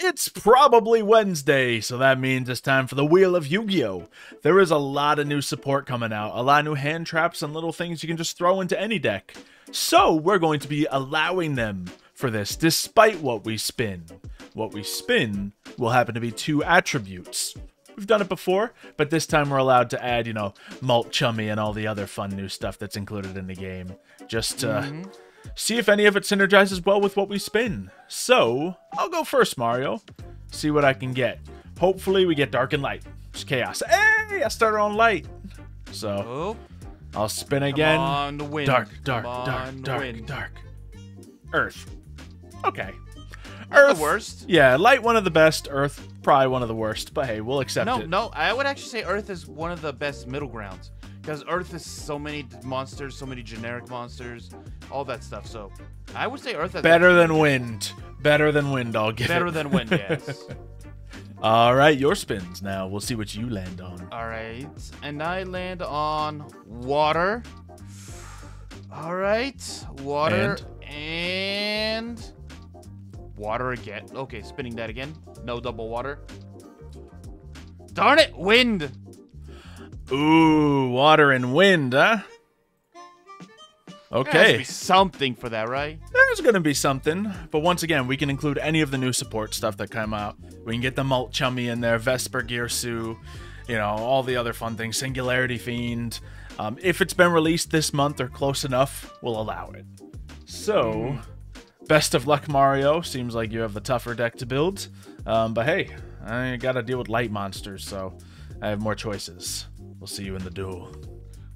It's probably Wednesday, so that means it's time for the Wheel of Yu-Gi-Oh! There is a lot of new support coming out, a lot of new hand traps and little things you can just throw into any deck. So we're going to be allowing them for this, despite what we spin. What we spin will happen to be two attributes. We've done it before, but this time we're allowed to add, you know, Mulcharmy and all the other fun new stuff that's included in the game. Just to mm -hmm. See if any of it synergizes well with what we spin. So, I'll go first, Mario. See what I can get. Hopefully we get Dark and Light. It's chaos. Hey, I started on Light. So, oh. I'll spin again. on, the wind. Dark, dark, dark, dark, wind. dark. Earth. Okay. Earth, the worst. Yeah, light one of the best. Earth probably one of the worst. But hey, we'll accept no, it. No, no, I would actually say Earth is one of the best middle grounds because Earth is so many monsters, so many generic monsters, all that stuff. So I would say Earth. Better than wind. Better than wind. I'll give Better it. than wind. Yes. all right, your spins now. We'll see what you land on. All right, and I land on water. All right, water and, and Water again. Okay, spinning that again. No double water. Darn it, wind! Ooh, water and wind, huh? Okay. Something for that, right? There's gonna be something. But once again, we can include any of the new support stuff that come out. We can get the Mulcharmy in there, Vesper Girsu, you know, all the other fun things, Singularity Fiend. Um, if it's been released this month or close enough, we'll allow it. So. Best of luck, Mario. Seems like you have the tougher deck to build. Um, but hey, I gotta deal with light monsters, so I have more choices. We'll see you in the duel.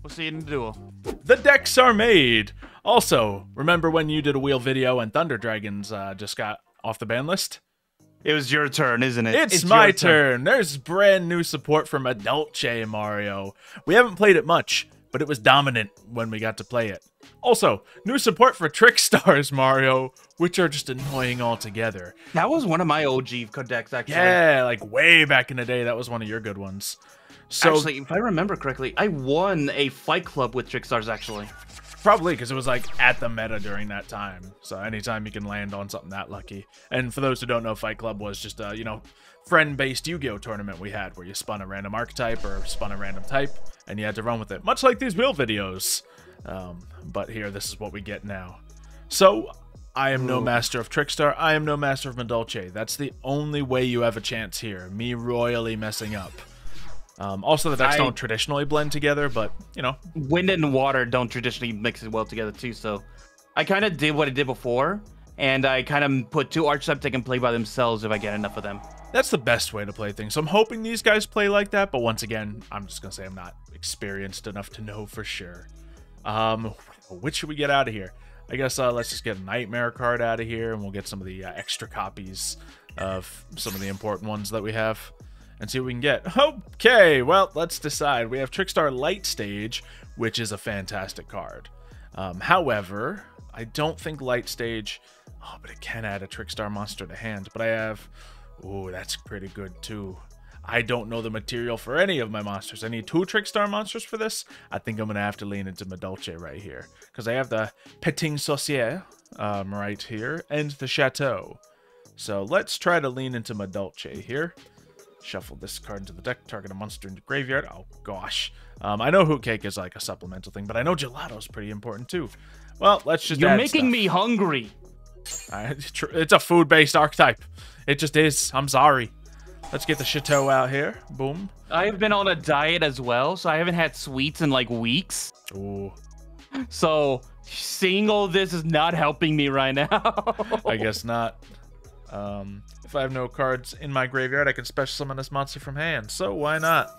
We'll see you in the duel. The decks are made! Also, remember when you did a wheel video and Thunder Dragons uh, just got off the ban list? It was your turn, isn't it? It's, it's my turn. turn. There's brand new support from Madolche Mario. We haven't played it much, but it was dominant when we got to play it. Also, new support for Trickstars Mario, which are just annoying altogether. That was one of my OG decks, actually. Yeah, like way back in the day, that was one of your good ones. So, actually, if I remember correctly, I won a fight club with Trickstars, actually. Probably because it was like at the meta during that time. So anytime you can land on something that lucky. And for those who don't know, Fight Club was just a, you know, friend-based Yu-Gi-Oh tournament we had where you spun a random archetype or spun a random type and you had to run with it. Much like these wheel videos. Um, but here, this is what we get now. So, I am no master of Trickstar. I am no master of Madolche. That's the only way you have a chance here. Me royally messing up. Um, also, the decks I, don't traditionally blend together, but, you know. Wind and water don't traditionally mix it well together, too, so... I kind of did what I did before, and I kind of put two archetypes that can play by themselves if I get enough of them. That's the best way to play things. So I'm hoping these guys play like that, but once again, I'm just going to say I'm not experienced enough to know for sure. Um, which should we get out of here? I guess uh, let's just get a Nightmare card out of here, and we'll get some of the uh, extra copies of some of the important ones that we have and see what we can get. Okay, well, let's decide. We have Trickstar Light Stage, which is a fantastic card. Um, however, I don't think Light Stage... Oh, but it can add a Trickstar monster to hand. But I have... Oh, that's pretty good, too. I don't know the material for any of my monsters. I need two Trickstar monsters for this. I think I'm going to have to lean into Madolche right here. Because I have the Petting Sorcier um, right here and the Chateau. So let's try to lean into Madolche here. Shuffle this card into the deck, target a monster in the graveyard. Oh, gosh. Um, I know Hoot Cake is like a supplemental thing, but I know Gelato's pretty important too. Well, let's just You're making stuff. me hungry. it's a food-based archetype. It just is. I'm sorry. Let's get the chateau out here. Boom. I've been on a diet as well, so I haven't had sweets in like weeks. Ooh. So seeing all this is not helping me right now. I guess not. Um, if I have no cards in my graveyard, I can special summon this monster from hand. So why not?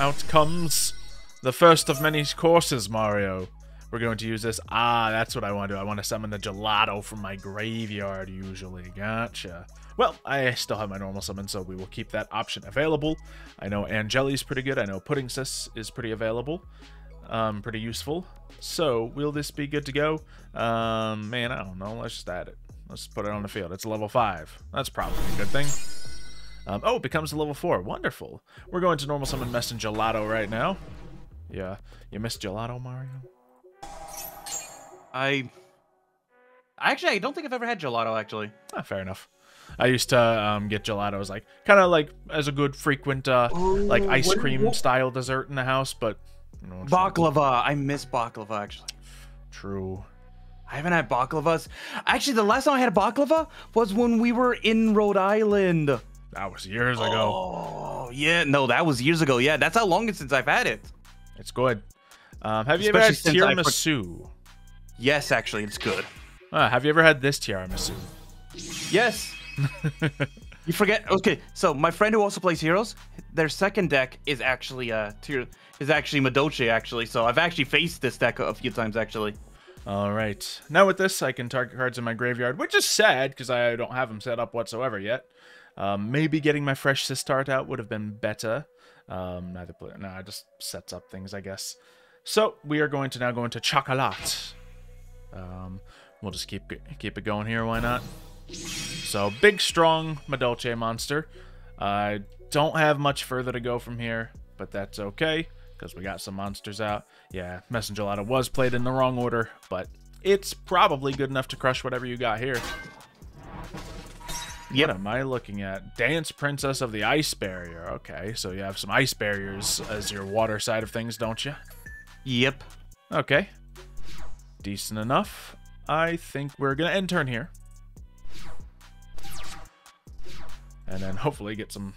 Out comes the first of many courses, Mario. We're going to use this. Ah, that's what I want to do. I want to summon the gelato from my graveyard, usually. Gotcha. Well, I still have my normal summon, so we will keep that option available. I know Anjelly's pretty good. I know Puddingcess is pretty available. Um, pretty useful. So, will this be good to go? Um, man, I don't know. Let's just add it. Let's put it on the field. It's level 5. That's probably a good thing. Um, oh, it becomes a level 4. Wonderful. We're going to normal summon Messengelato right now. Yeah. You missed Gelato, Mario? I Actually, I don't think I've ever had gelato. Actually, ah, fair enough. I used to um, get gelato as like kind of like as a good frequent uh, Ooh, like ice what, cream what? style dessert in the house, but you know, baklava. I miss baklava actually. True. I haven't had baklavas. Actually, the last time I had a baklava was when we were in Rhode Island. That was years ago. Oh yeah, no, that was years ago. Yeah, that's how long it's since I've had it. It's good. Um, have you ever had tiramisu? Yes, actually, it's good. Uh, have you ever had this tiramisu? Yes. you forget. Okay, so my friend who also plays Heroes, their second deck is actually uh tier is actually Madolche actually. So I've actually faced this deck a few times actually. All right. Now with this, I can target cards in my graveyard, which is sad because I don't have them set up whatsoever yet. Um, maybe getting my fresh Sistart out would have been better. Um, neither player. No, it just sets up things, I guess. So we are going to now go into Chocolat. Um, we'll just keep keep it going here. Why not? So big, strong Madolche monster. I don't have much further to go from here, but that's okay because we got some monsters out. Yeah, Messengelato was played in the wrong order, but it's probably good enough to crush whatever you got here. Yep. What am I looking at? Dance Princess of the Ice Barrier. Okay, so you have some ice barriers as your water side of things, don't you? Yep. Okay. Decent enough. I think we're going to end turn here. And then hopefully get some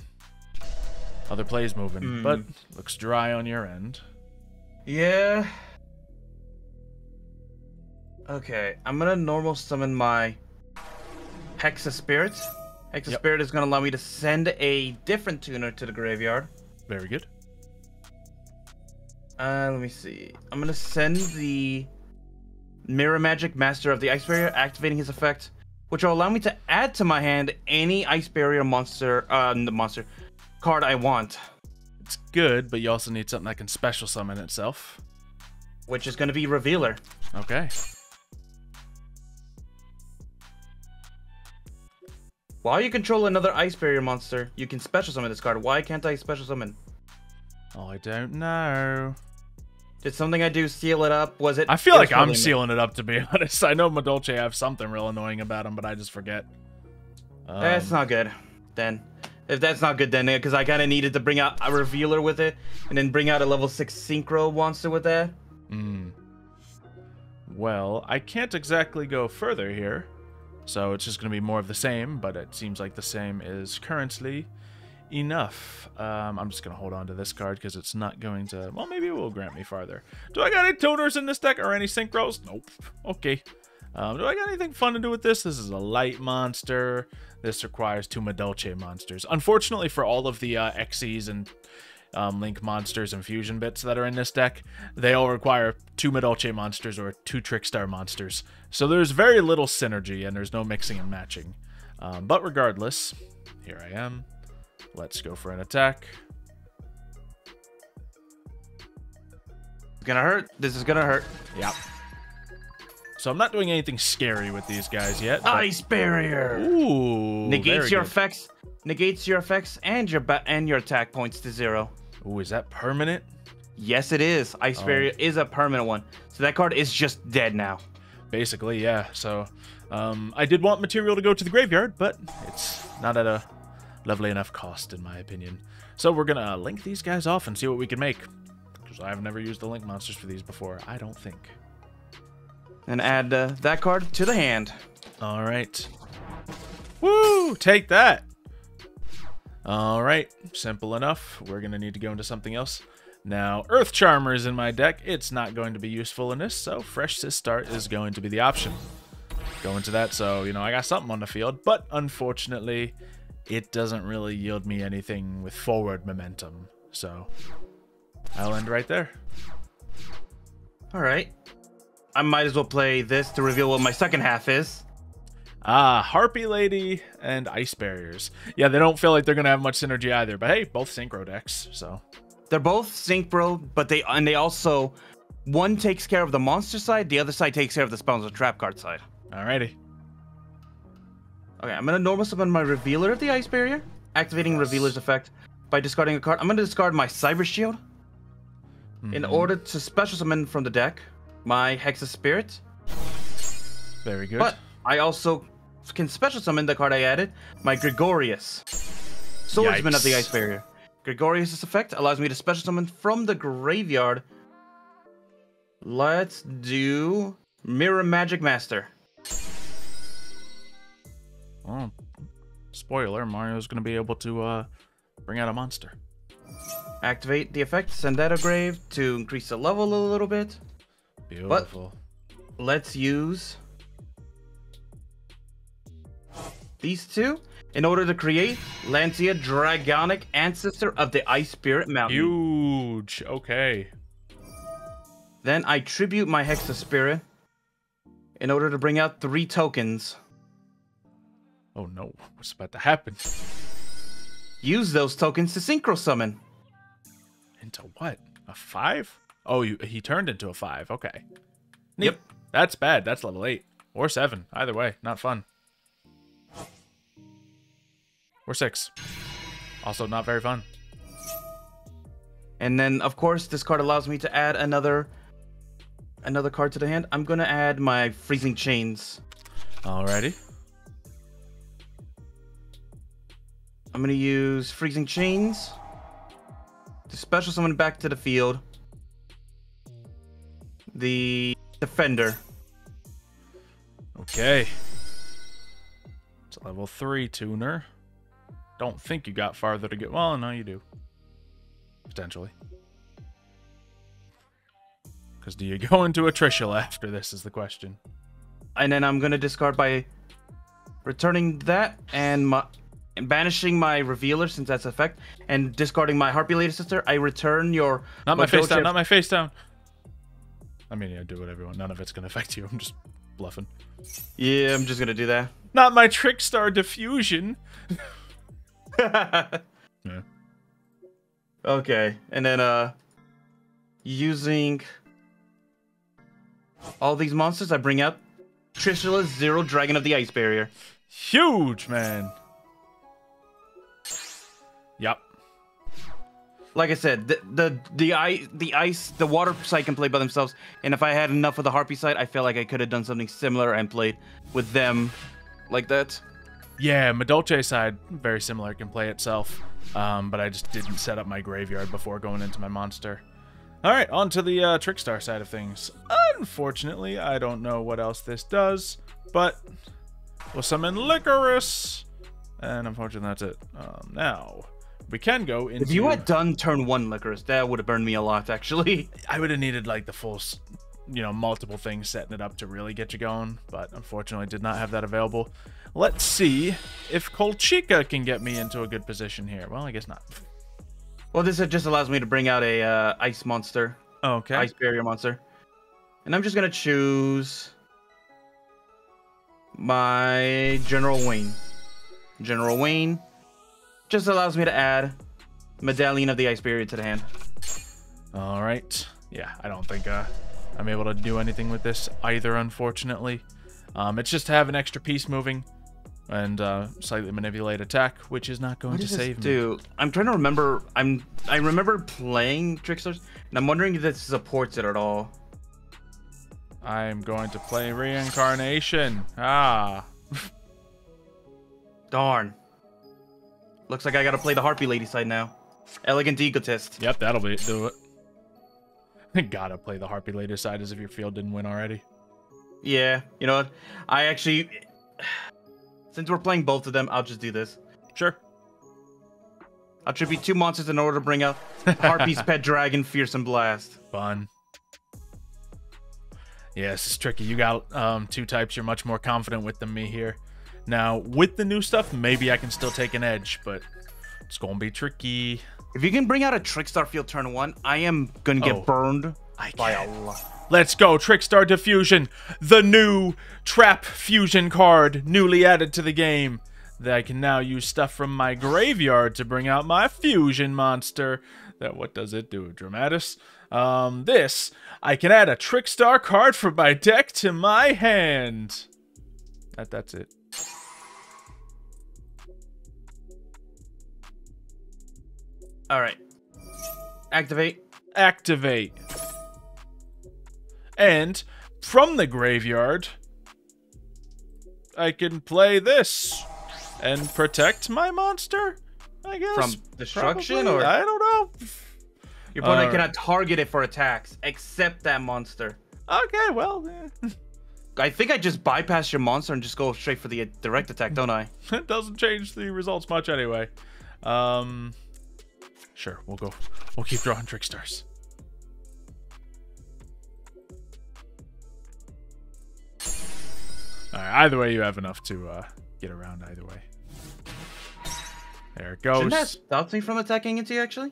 other plays moving. Mm. But looks dry on your end. Yeah. Okay, I'm gonna normal summon my Hexa Spirit. Hexa yep. Spirit is gonna allow me to send a different tuner to the graveyard. Very good. Uh, let me see. I'm gonna send the Mirror Magic Master of the Ice Barrier, activating his effect, which will allow me to add to my hand any Ice Barrier monster, uh, the monster card I want. It's good, but you also need something that can special summon itself. Which is gonna be Revealer. Okay. While you control another Ice Barrier monster, you can special summon this card. Why can't I special summon? Oh, I don't know. Did something I do seal it up? Was it? I feel like I'm sealing it up, to be honest. I know Madolche have something real annoying about him, but I just forget. Um, that's not good, then. If that's not good, then, because I kind of needed to bring out a Revealer with it, and then bring out a level 6 Synchro monster with that. Hmm. Well, I can't exactly go further here. So it's just going to be more of the same, but it seems like the same is currently enough. Um, I'm just going to hold on to this card because it's not going to... Well, maybe it will grant me farther. Do I got any Tuners in this deck or any Synchros? Nope. Okay. Um, do I got anything fun to do with this? This is a light monster. This requires two Madolche monsters. Unfortunately for all of the uh, Xyz and um, Link monsters and fusion bits that are in this deck, they all require two Madolche monsters or two Trickstar monsters. So there's very little synergy and there's no mixing and matching. Um, but regardless, here I am. Let's go for an attack. It's gonna hurt. This is gonna hurt. Yep. So I'm not doing anything scary with these guys yet. But... Ice barrier. Ooh. Negates your good. effects. Negates your effects and your and your attack points to zero. Ooh, is that permanent? Yes, it is. Ice oh. barrier is a permanent one. So that card is just dead now. Basically, yeah. So um, I did want material to go to the graveyard, but it's not at a lovely enough cost, in my opinion. So we're going to link these guys off and see what we can make. Because I've never used the link monsters for these before, I don't think. And add uh, that card to the hand. All right. Woo! Take that! All right, simple enough. We're going to need to go into something else. Now, Earth Charmer is in my deck. It's not going to be useful in this, so Fresh Sistart is going to be the option. Go into that, so, you know, I got something on the field, but unfortunately, it doesn't really yield me anything with forward momentum. So, I'll end right there. All right. I might as well play this to reveal what my second half is. Ah, Harpy Lady and Ice Barriers. Yeah, they don't feel like they're gonna have much synergy either. But hey, both synchro decks, so they're both synchro, but they and they also one takes care of the monster side, the other side takes care of the spells and trap card side. Alrighty. Okay, I'm gonna normal summon my Revealer of the Ice Barrier, activating yes. Revealer's effect by discarding a card. I'm gonna discard my Cyber Shield mm -hmm. in order to special summon from the deck my Hexa Spirit. Very good. But I also can special summon the card I added, my Gregorius, Swordsman of the Ice Barrier. Gregorius' effect allows me to special summon from the graveyard. Let's do Mirror Magic Master. Well, spoiler: Mario's gonna be able to uh, bring out a monster. Activate the effect, send that a grave to increase the level a little bit. Beautiful. Let's use these two in order to create Lancea Dragonic Ancestor of the Ice Spirit Mountain. Huge. Okay. Then I tribute my Hexa Spirit in order to bring out three tokens. Oh no, what's about to happen? Use those tokens to synchro summon. Into what? A five? Oh, you, he turned into a five. Okay. Neat. Yep. That's bad. That's level eight or seven. Either way, not fun. Or six. Also not very fun. And then, of course, this card allows me to add another another card to the hand. I'm gonna add my Freezing Chains. Alrighty. I'm gonna use Freezing Chains to special summon back to the field. The Defender. Okay. It's a level three tuner. Don't think you got farther to get. Well, no, you do. Potentially. Because do you go into a Trishula after this is the question. And then I'm gonna discard by returning that and my and banishing my revealer since that's effect and discarding my Harpy Lady Sister. I return your Not my face down, not my face down. I mean, yeah, do whatever you want. None of it's going to affect you. I'm just bluffing. Yeah, I'm just gonna do that. Not my Trickstar Diffusion. yeah. Okay, and then uh, using all these monsters, I bring out Trishula Zero Dragon of the Ice Barrier. Huge, man. Yep. Like I said, the the the ice, the ice, the water side can play by themselves, and if I had enough of the Harpy side, I feel like I could have done something similar and played with them like that. Yeah, Madolche side, very similar, can play itself. Um, but I just didn't set up my graveyard before going into my monster. Alright, on to the uh, Trickstar side of things. Unfortunately, I don't know what else this does, but we'll summon Licorice. And unfortunately, that's it. Um, now, we can go into... If you had done turn one Licorice, that would have burned me a lot, actually. I would have needed like the full, you know, multiple things setting it up to really get you going, but unfortunately did not have that available. Let's see if Colchica can get me into a good position here. Well, I guess not. Well, this just allows me to bring out a uh, ice monster, Okay. ice barrier monster, and I'm just gonna choose my General Wayne. General Wayne just allows me to add Medallion of the Ice Barrier to the hand. All right. Yeah, I don't think uh, I'm able to do anything with this either, unfortunately. Um, it's just to have an extra piece moving and uh, slightly manipulate attack, which is not going What to save me. do? I'm trying to remember. I'm I remember playing Trickstars, and I'm wondering if this supports it at all. I'm going to play Reincarnation. Ah. Darn. Looks like I gotta play the Harpy Lady side now. Elegant Egotist. Yep, that'll be do it. Gotta play the Harpy Lady side as if your field didn't win already. Yeah, you know what? I actually, since we're playing both of them, I'll just do this. Sure. I'll tribute two monsters in order to bring out Harpy's Pet Dragon, Fearsome Blast. Fun. Yeah, this is tricky. You got um, two types you're much more confident with than me here. Now, with the new stuff, maybe I can still take an edge, but it's gonna be tricky. If you can bring out a Trickstar Field turn one, I am gonna get Oh. burned I by can. a lot. Let's go, Trickstar Diffusion, the new Trap Fusion card, newly added to the game. That I can now use stuff from my graveyard to bring out my fusion monster. That what does it do, Dramatis? Um, this I can add a Trickstar card from my deck to my hand. That that's it. All right. Activate. Activate. And from the graveyard, I can play this and protect my monster. I guess From destruction, Probably. or- I don't know. Your opponent Alright. cannot target it for attacks except that monster. Okay, well, eh, I think I just bypass your monster and just go straight for the uh, direct attack, don't I? it doesn't change the results much anyway. Um, sure, we'll go. We'll keep drawing Trickstars. Right, either way, you have enough to uh, get around. Either way, there it Shouldn't that goes. stop me from attacking into you, actually?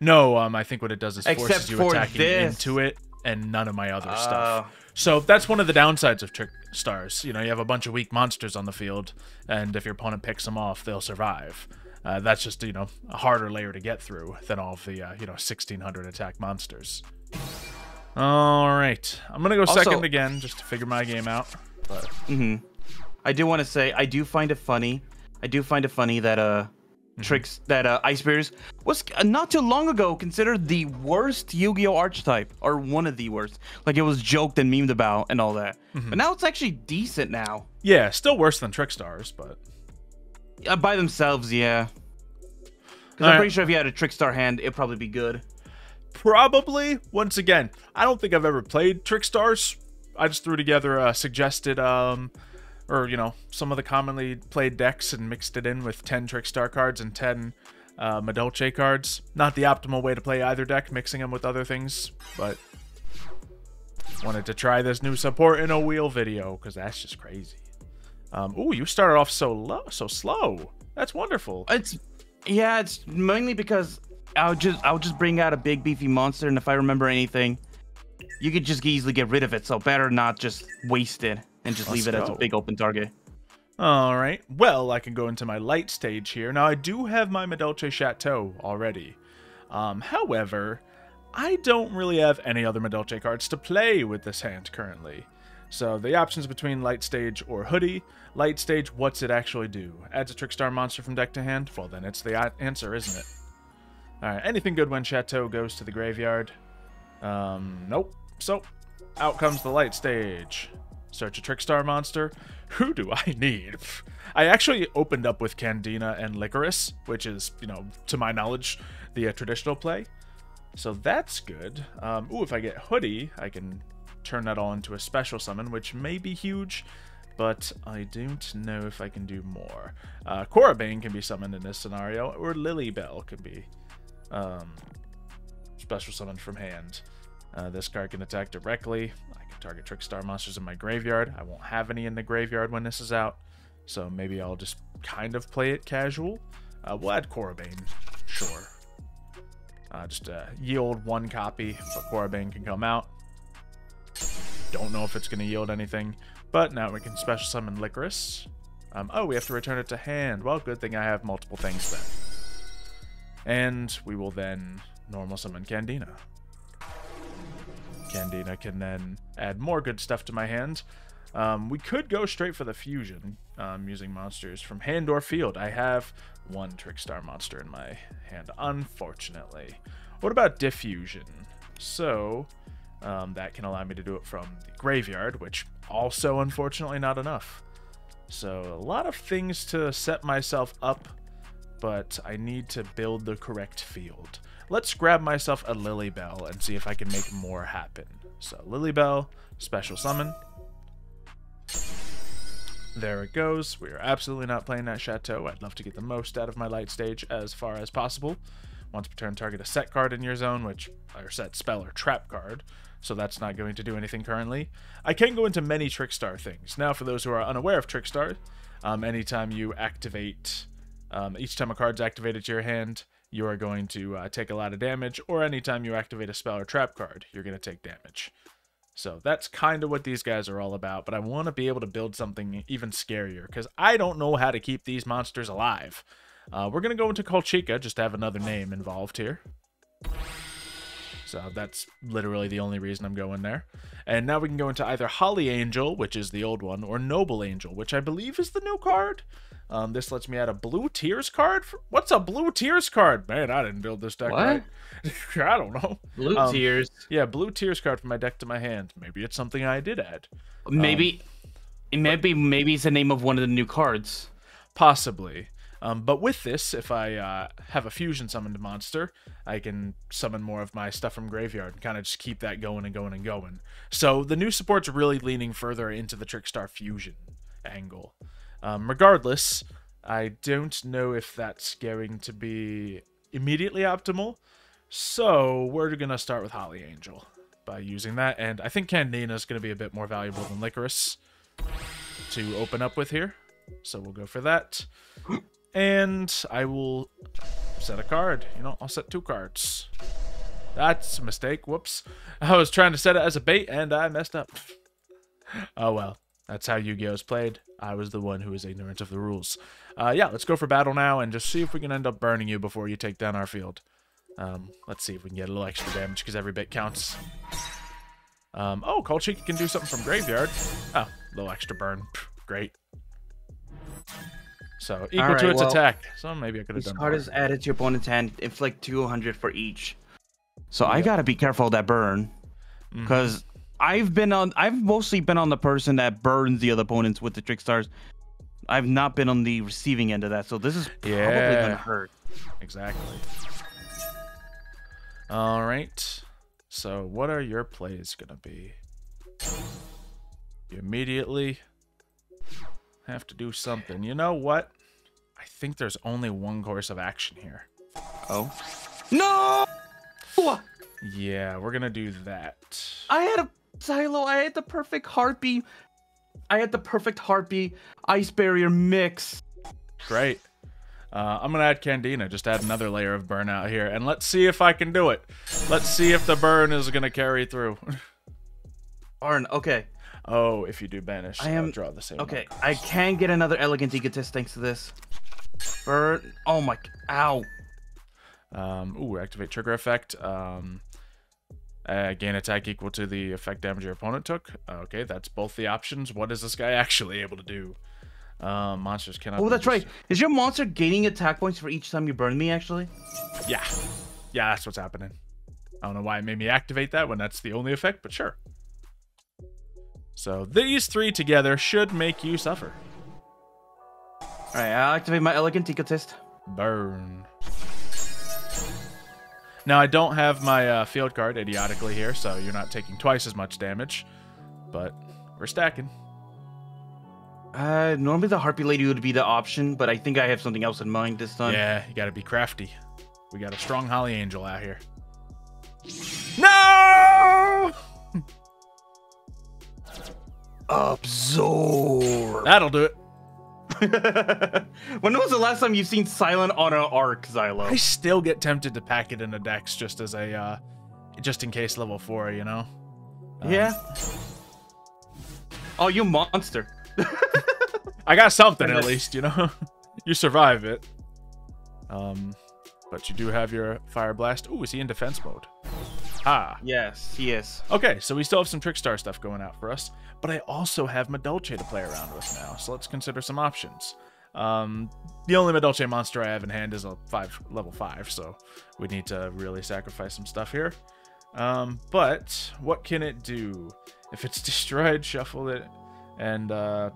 No, um, I think what it does is forces you for attacking this. into it, and none of my other Oh. stuff. So that's one of the downsides of trick stars. You know, you have a bunch of weak monsters on the field, and if your opponent picks them off, they'll survive. Uh, that's just you know a harder layer to get through than all of the uh, you know 1600 attack monsters. All right, I'm gonna go Also- second again just to figure my game out. But Mm-hmm. I do want to say I do find it funny. I do find it funny that uh tricks that uh Ice Barriers was uh, not too long ago considered the worst Yu-Gi-Oh archetype or one of the worst. Like it was joked and memed about and all that. But now it's actually decent now. yeah, still worse than Trickstars, but Uh, by themselves, yeah. Because I'm Alright. pretty sure if you had a Trickstar hand, it'd probably be good. probably once again i don't think i've ever played Trickstars i just threw together a suggested um or you know some of the commonly played decks and mixed it in with 10 Trickstar cards and 10 uh, Madolche cards not the optimal way to play either deck mixing them with other things but wanted to try this new support in a wheel video because that's just crazy um ooh you started off so low so slow that's wonderful It's yeah, it's mainly because I'll just I'll just bring out a big beefy monster, and if I remember anything, you could just easily get rid of it. So better not just waste it and just Let's leave it as a big open target. All right. Well, I can go into my light stage here. Now, I do have my Madolche Chateau already. Um, however, I don't really have any other Madolche cards to play with this hand currently. So the options between light stage or hoodie. Light stage, what's it actually do? Adds a Trickstar monster from deck to hand? Well, then it's the answer, isn't it? All right. Anything good when Chateau goes to the graveyard? Um, nope. So, out comes the light stage. Search a Trickstar monster. Who do I need? I actually opened up with Candina and Licorice, which is, you know, to my knowledge, the uh, traditional play. So that's good. Um, ooh, if I get Hoodie, I can turn that all into a special summon, which may be huge, but I don't know if I can do more. Uh, Corobane can be summoned in this scenario, or Lilybell can be um, special summoned from hand. Uh, this card can attack directly. I can target Trickstar monsters in my graveyard. I won't have any in the graveyard when this is out, so maybe I'll just kind of play it casual. Uh, we'll add Corobane, sure. Uh, just uh, yield one copy, but Corobane can come out. Don't know if it's going to yield anything, but now we can special summon Licorice. Um, oh, we have to return it to hand. Well, good thing I have multiple things then. And we will then normal summon Candina. Candina can then add more good stuff to my hand. Um, we could go straight for the fusion um, using monsters from hand or field. I have one Trickstar monster in my hand, unfortunately. What about diffusion? So um, that can allow me to do it from the graveyard, which also unfortunately not enough. So a lot of things to set myself up, but I need to build the correct field. Let's grab myself a Lilybell and see if I can make more happen. So Lilybell, special summon. There it goes. We are absolutely not playing that Chateau. I'd love to get the most out of my light stage as far as possible. Once per turn, target a set card in your zone, which or set spell or trap card. So that's not going to do anything currently. I can go into many Trickstar things. Now, for those who are unaware of Trickstar, um, anytime you activate, um, each time a card's activated to your hand, you are going to uh, take a lot of damage. Or anytime you activate a spell or trap card, you're going to take damage. So that's kind of what these guys are all about, but I want to be able to build something even scarier because I don't know how to keep these monsters alive. Uh, we're going to go into Colchica, just to have another name involved here. So that's literally the only reason I'm going there. And now we can go into either Holly Angel, which is the old one, or Noble Angel, which I believe is the new card. Um, this lets me add a Blue Tears card. For, what's a Blue Tears card? Man, I didn't build this deck What? right. I don't know. Blue Um, tears. Yeah, blue tears card from my deck to my hand. Maybe it's something I did add. Maybe It may be maybe it's the name of one of the new cards. Possibly. Um, but with this, if I uh, have a fusion summoned monster, I can summon more of my stuff from graveyard and kind of just keep that going and going and going. So the new support's really leaning further into the Trickstar fusion angle. Um, regardless, I don't know if that's going to be immediately optimal. So we're going to start with Holly Angel by using that. And I think Candina is going to be a bit more valuable than Licorice to open up with here. So we'll go for that. And I will set a card. You know, I'll set two cards. That's a mistake. Whoops. I was trying to set it as a bait and I messed up. oh well. That's how Yu-Gi-Oh! is played. I was the one who was ignorant of the rules. Uh, yeah, let's go for battle now and just see if we can end up burning you before you take down our field. Um, let's see if we can get a little extra damage because every bit counts. Um, oh, Colchica can do something from graveyard. Oh, a little extra burn. Great. So equal right, to its well, attack. So maybe I could have done. This card is added to your opponent's hand. Inflict 200 for each. So yep. I gotta be careful of that burn, because mm-hmm. I've been on. I've mostly been on the person that burns the other opponents with the Trickstars. I've not been on the receiving end of that, so this is probably yeah. gonna hurt. Exactly. All right. So what are your plays gonna be? You immediately have to do something. You know what? I think there's only one course of action here. Oh. No! Yeah, we're gonna do that. I had a silo. I had the perfect heartbeat. I had the perfect heartbeat ice barrier mix. Great. Uh, I'm gonna add Candina, just add another layer of burnout here, and let's see if I can do it. Let's see if the burn is gonna carry through. Burn, okay. Oh, if you do banish, I am I'll draw the same. Okay, I can get another elegant egotist thanks to this. Burn. Oh my. Ow. Um. Ooh, activate trigger effect. Um. Uh, gain attack equal to the effect damage your opponent took. Okay, that's both the options. What is this guy actually able to do? Um, monsters cannot. Oh, that's right. Is your monster gaining attack points for each time you burn me? Actually. Yeah. Yeah, that's what's happening. I don't know why it made me activate that when that's the only effect, but sure. So these three together should make you suffer. Alright, I'll activate my Elegant Egotist. Burn. Now, I don't have my uh, field card idiotically here, so you're not taking twice as much damage. But we're stacking. Uh, normally the Harpy Lady would be the option, but I think I have something else in mind this time. Yeah, you gotta be crafty. We got a strong Holly Angel out here. No! Absorb. That'll do it. when was the last time you've seen Silent Honor Arc, Xylo? I still get tempted to pack it in a dex just as a, uh, just in case level four, you know? Um, yeah. Oh, you monster. I got something at least, you know? you survive it. Um, but you do have your Fire Blast. Ooh, is he in defense mode? Ah. Yes, he is. Okay, so we still have some Trickstar stuff going out for us, but I also have Madolche to play around with now, so let's consider some options. Um, the only Madolche monster I have in hand is a five level 5, so we need to really sacrifice some stuff here. Um, but what can it do? If it's destroyed, shuffle it, and uh,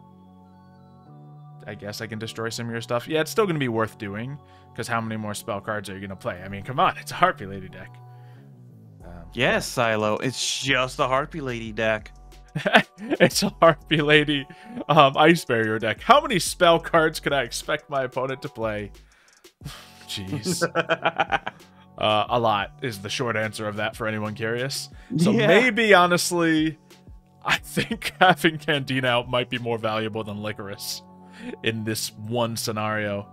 I guess I can destroy some of your stuff. Yeah, it's still going to be worth doing, because how many more spell cards are you going to play? I mean, come on, it's a Harpy Lady deck. Yes, Xylo. It's just a Harpy Lady deck. it's a Harpy Lady um, Ice Barrier deck. How many spell cards could I expect my opponent to play? Jeez. uh, a lot is the short answer of that for anyone curious. So yeah. maybe, honestly, I think having Candina out might be more valuable than Licorice in this one scenario.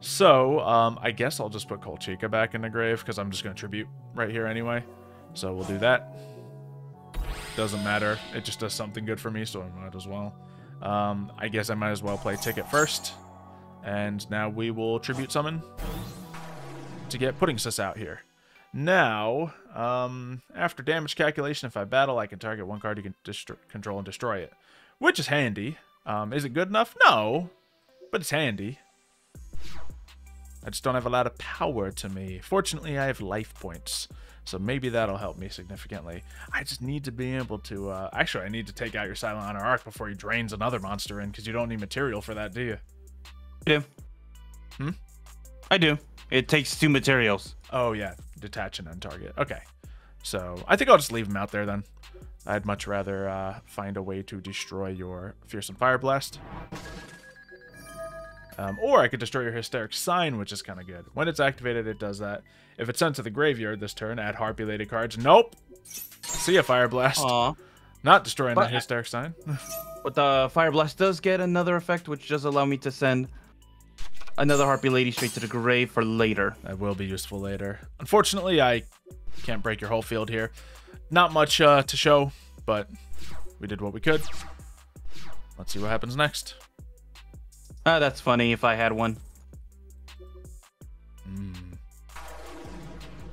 So, um, I guess I'll just put Colchica back in the grave because I'm just going to tribute right here anyway. So we'll do that. Doesn't matter. It just does something good for me, so I might as well. Um, I guess I might as well play Ticket first. And now we will Tribute Summon to get Puddingcess out here. Now, um, after damage calculation, if I battle, I can target one card you can control and destroy it. Which is handy. Um, is it good enough? No, but it's handy. I just don't have a lot of power to me. Fortunately, I have life points. So maybe that'll help me significantly. I just need to be able to... Uh, actually, I need to take out your Silent Honor Arc before he drains another monster in, because you don't need material for that, do you? I do. Hmm? I do. It takes two materials. Oh, yeah. Detach and end target. Okay. So I think I'll just leave him out there then. I'd much rather uh, find a way to destroy your Fearsome Fire Blast. Um, or I could destroy your Hysteric Sign, which is kind of good. When it's activated, it does that. If it's sent to the graveyard this turn, add Harpy Lady cards. Nope. See a Fire Blast. Not destroying But- that Hysteric Sign. But the Fire Blast does get another effect, which does allow me to send another Harpy Lady straight to the grave for later. that will be useful later. Unfortunately, I can't break your whole field here. Not much uh, to show, but we did what we could. Let's see what happens next. Ah, that's funny if I had one. Hmm.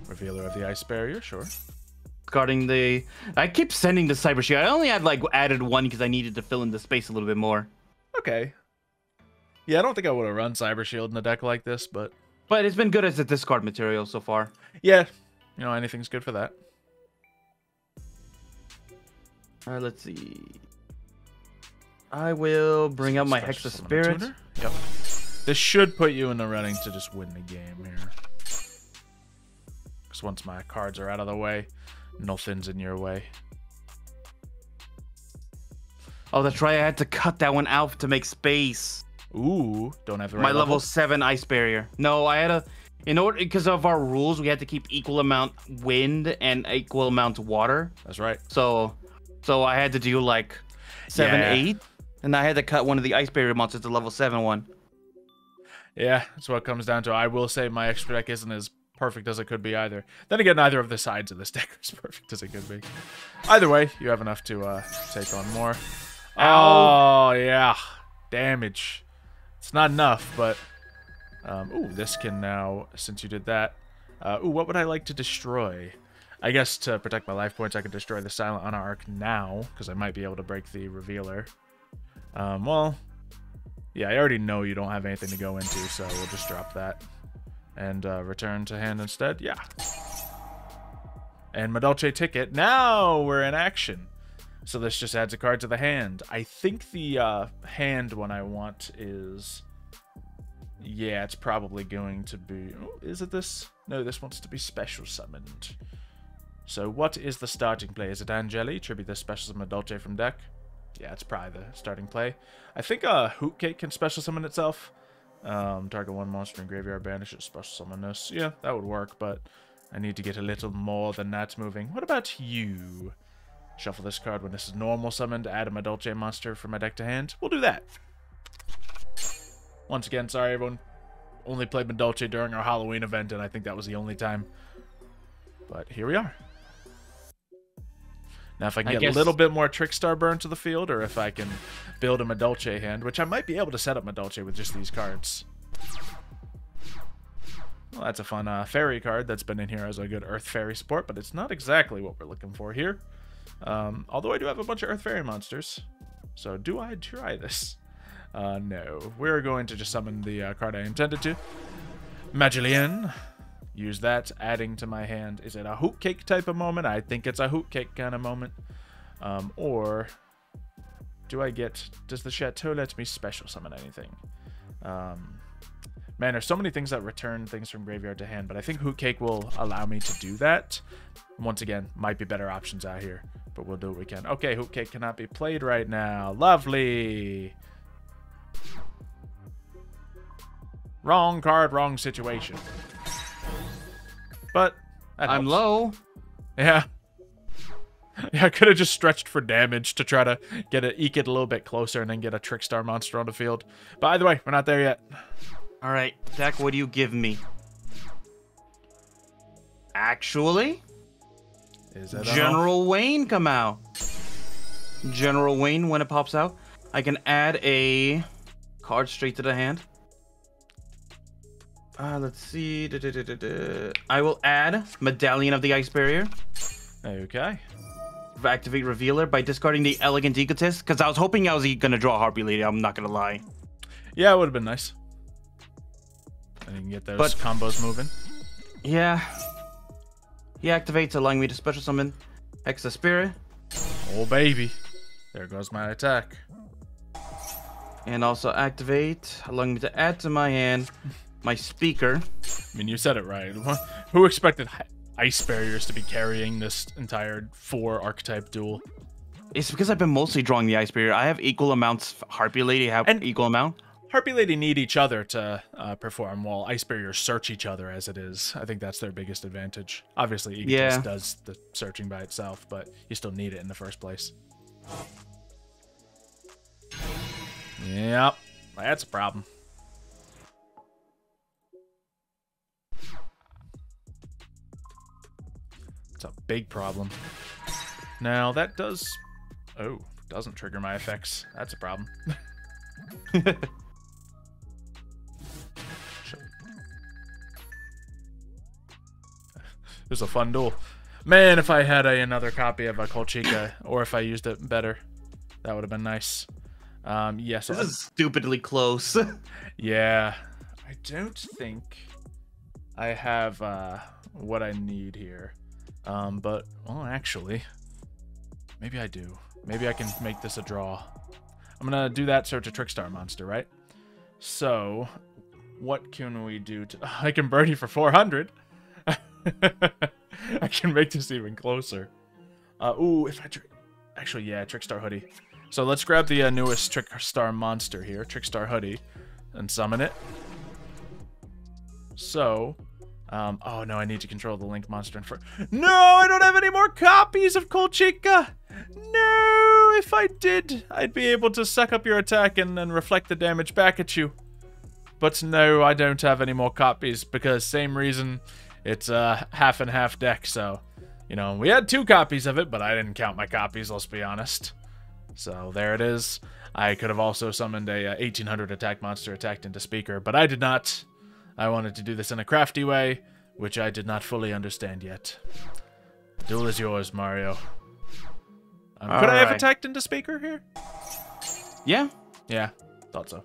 Revealer of the Ice Barrier, sure. Guarding the... I keep sending the Cyber Shield. I only had, like, added one because I needed to fill in the space a little bit more. Okay. Yeah, I don't think I would have run Cyber Shield in a deck like this, but But it's been good as a discard material so far. yeah, you know, anything's good for that. Alright, let's see. I will bring out my Special Hexa Spirit. Yep. This should put you in the running to just win the game here. Because once my cards are out of the way, nothing's in your way. Oh, that's right. I had to cut that one out to make space. Ooh, don't have the right my level seven ice barrier. No, I had a in order because of our rules, we had to keep equal amount wind and equal amount water. That's right. So, so I had to do like seven, Yeah. eight, and I had to cut one of the ice barrier monsters to level seven one. Yeah, that's what it comes down to. I will say my extra deck isn't as perfect as it could be either. Then again, neither of the sides of this deck is perfect as it could be. Either way, you have enough to uh, take on more. Ow. Oh, yeah. Damage. It's not enough, but... Um, ooh, this can now, since you did that... Uh, ooh, what would I like to destroy? I guess to protect my life points, I could destroy the Silent Honor Arc now, because I might be able to break the Revealer. Um, well, yeah, I already know you don't have anything to go into, so we'll just drop that. And uh, return to hand instead. Yeah. And Madolche ticket. Now we're in action. So this just adds a card to the hand. I think the uh, hand one I want is... Yeah, it's probably going to be... Oh, is it this? No, this wants to be special summoned. So what is the starting play? Is it Anjelly? Tribute the special summon Dolce from deck? Yeah, it's probably the starting play. I think a uh, Hootcake can special summon itself. Um, target one monster in graveyard banishes special summon this. Yeah, that would work, but I need to get a little more than that moving. What about you? Shuffle this card when this is normal summoned. Add a Madolche monster from my deck to hand. We'll do that. Once again, sorry everyone. Only played Madolche during our Halloween event, and I think that was the only time. But here we are. Now, if I can I get guess- a little bit more Trickstar burn to the field, or if I can build a Madolche hand, which I might be able to set up Madolche with just these cards. Well, that's a fun uh, fairy card that's been in here as a good Earth Fairy support, but it's not exactly what we're looking for here. Um, although I do have a bunch of Earth Fairy monsters. So do I try this? Uh, no. We're going to just summon the uh, card I intended to. Magileine. Use that, adding to my hand. Is it a hoot cake type of moment? I think it's a hoot cake kind of moment. Um, or do I get... Does the Chateau let me special summon anything? Um, man, there's so many things that return things from graveyard to hand, but I think Hoot Cake will allow me to do that. Once again, might be better options out here, but we'll do what we can. Okay, Hoot Cake cannot be played right now. Lovely. Wrong card, wrong situation. But that I'm helps. low. Yeah. Yeah, I could have just stretched for damage to try to get it, eke it a little bit closer and then get a Trickstar monster on the field. But either way, we're not there yet. All right, Dak, what do you give me? Actually, Is it General Wayne come out. General Wayne, when it pops out, I can add a card straight to the hand. Uh, let's see. Da, da, da. I will add Medallion of the Ice Barrier. Okay. Activate Revealer by discarding the Elegant Egotist. Because I was hoping I was going to draw Harpy Lady. I'm not going to lie. Yeah, it would have been nice. And you can get those But- combos moving. Yeah. He activates, allowing me to special summon Hexa Spirit. Oh, baby. There goes my attack. And also activate, allowing me to add to my hand my speaker. I mean, you said it right. Who expected ice barriers to be carrying this entire four archetype duel? It's because I've been mostly drawing the ice barrier. I have equal amounts. Harpie Lady have And- equal amount. Harpie Lady need each other to uh, perform, while Ice Barriers search each other as it is. I think that's their biggest advantage. Obviously, Aegis Yeah. does the searching by itself, but you still need it in the first place. Yep, that's a problem. It's a big problem. Now, that does... Oh, doesn't trigger my effects. That's a problem. It was a fun duel. Man, if I had a, another copy of a Colchica, or if I used it better, that would have been nice. Um, yes, This I- is stupidly close. yeah. I don't think I have uh, what I need here. Um, but, well, actually, maybe I do. Maybe I can make this a draw. I'm going to do that search a Trickstar monster, right? So, what can we do to... I can you for 400. I can make this even closer. Uh, ooh, if I... Actually, yeah, Trickstar Hoodie. So let's grab the uh, newest Trickstar monster here, Trickstar Hoodie, and summon it. So, um, oh no, I need to control the Link monster in front. No, I don't have any more copies of Colchica. No, if I did, I'd be able to suck up your attack and then reflect the damage back at you. But no, I don't have any more copies because same reason, it's a half and half deck. So, you know, we had two copies of it, but I didn't count my copies. Let's be honest. So there it is. I could have also summoned a, uh 1800 attack monster attacked into speaker, but I did not. I wanted to do this in a crafty way, which I did not fully understand yet. The duel is yours, Mario. Um, could I have attacked into speaker here? yeah, Yeah, thought so.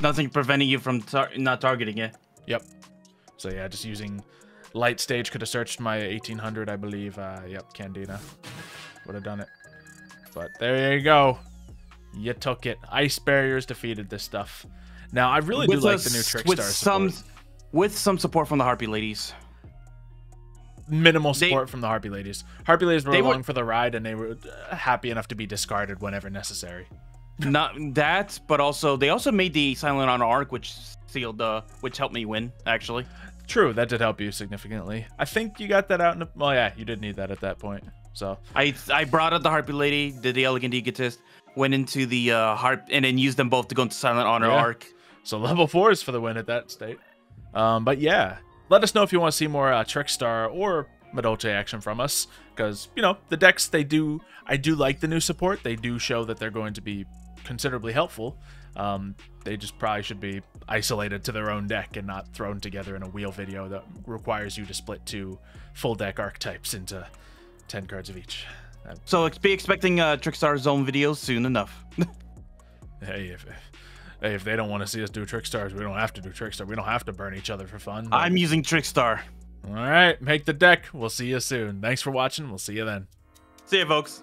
nothing preventing you from tar- not targeting it. Yep. So yeah, just using light stage could have searched my 1800, I believe. Uh, yep, Candina would have done it. But there you go. You took it. Ice barriers defeated this stuff. Now I really do With like the new Trickstar with some, support. with some support from the Harpie Ladies. Minimal they- support from the Harpie Ladies. Harpie Ladies were They were- along for the ride, and they were uh, happy enough to be discarded whenever necessary. Not that, but also they also made the Silent Honor arc, which sealed the, which helped me win actually. True, that did help you significantly. I think you got that out in the. Well, yeah, you did need that at that point. So I I brought out the Harpie Lady, did the Elegant Egotist, went into the uh, harp, and then used them both to go into Silent Honor Yeah. arc. So level four is for the win at that state. Um, but yeah, let us know if you want to see more uh, Trickstar or Madolche action from us, because you know the decks they do. I do like the new support. They do show that they're going to be considerably helpful. Um, they just probably should be isolated to their own deck and not thrown together in a wheel video that requires you to split two full deck archetypes into ten cards of each. So be expecting uh, Trickstar Zone videos soon enough. hey, if hey, if they don't want to see us do Trickstars, we don't have to do Trickstar. We don't have to burn each other for fun. but- I'm using Trickstar. All right, make the deck. We'll see you soon. Thanks for watching. We'll see you then. See ya, folks.